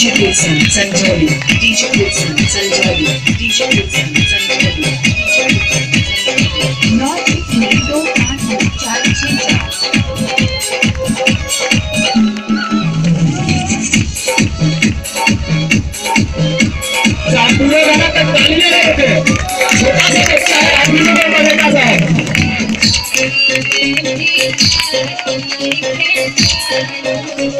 DJ Wilson, Sanjali. Teacher Wilson, Sanjali. Teacher Wilson, Sanjali. Teacher Wilson, Not if you don't have a child, पूरे गाना तक तालियां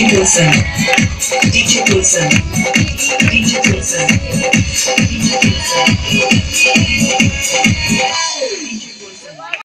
DJ Wilson. DJ Wilson. DJ Wilson.